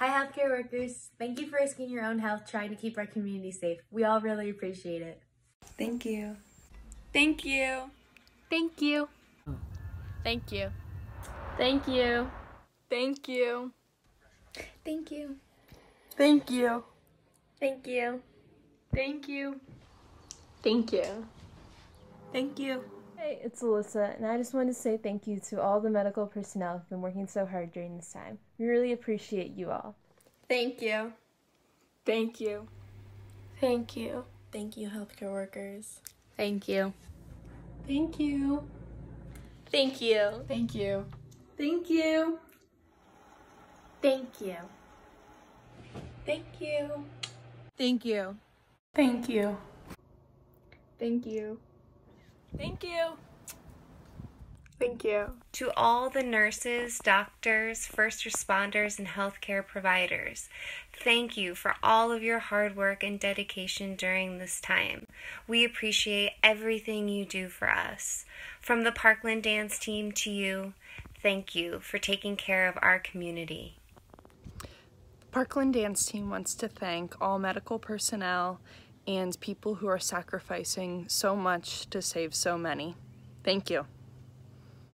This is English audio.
Hi, healthcare workers. Thank you for risking your own health trying to keep our community safe. We all really appreciate it. Thank you. Thank you. Thank you. Thank you. Thank you. Thank you. Thank you. Thank you. Thank you. Thank you. Thank you. Thank you. Hey, it's Alyssa, and I just wanted to say thank you to all the medical personnel who've been working so hard during this time. We really appreciate you all. Thank you. Thank you. Thank you. Thank you, healthcare workers. Thank you. Thank you. Thank you. Thank you. Thank you. Thank you. Thank you. Thank you. Thank you. Thank you. Thank you. Thank you. To all the nurses, doctors, first responders, and healthcare providers, thank you for all of your hard work and dedication during this time. We appreciate everything you do for us. From the Parkland Dance team to you, thank you for taking care of our community. The Parkland Dance Team wants to thank all medical personnel and people who are sacrificing so much to save so many. Thank you.